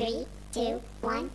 Three, two, one,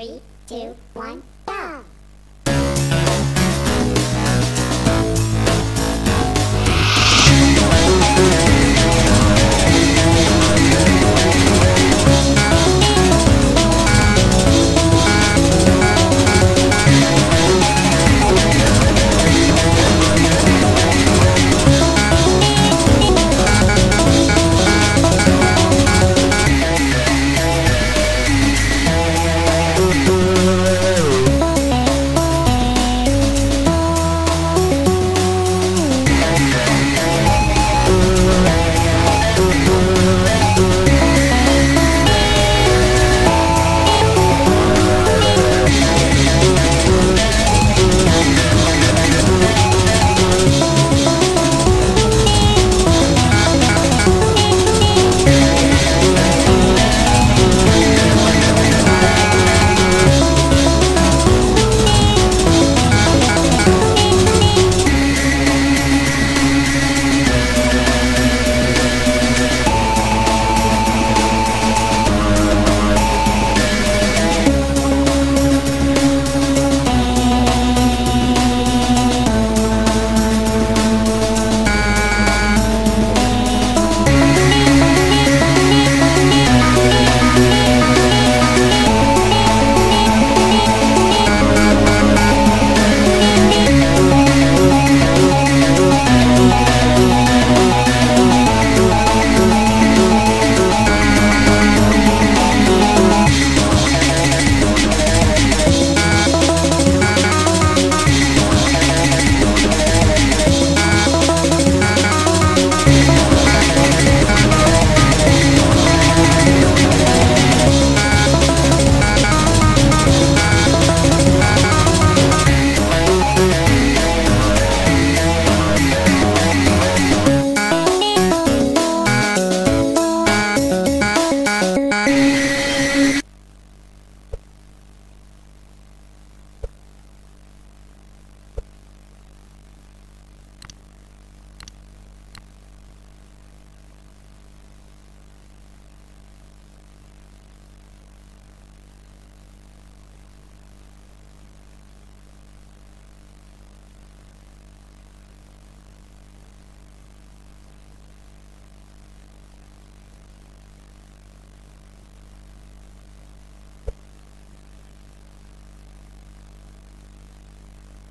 Three, two, one,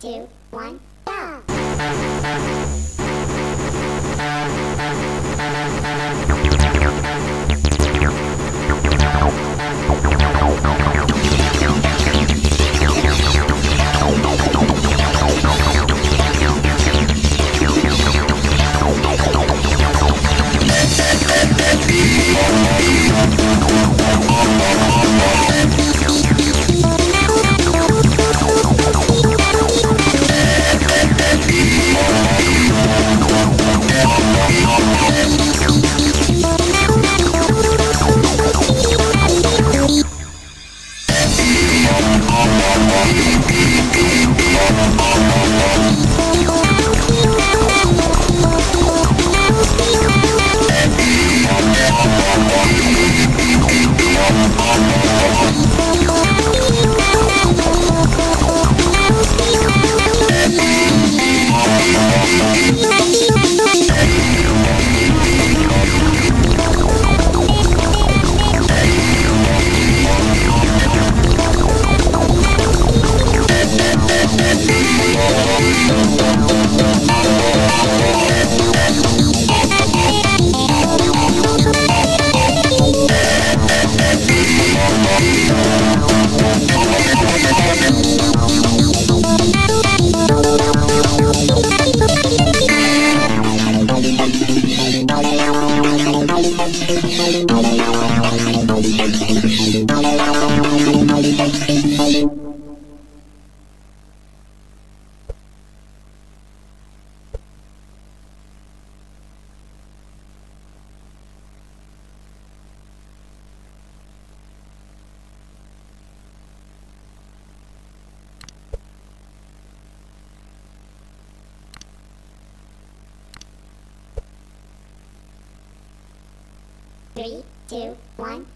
two, one, go! Three, two, one,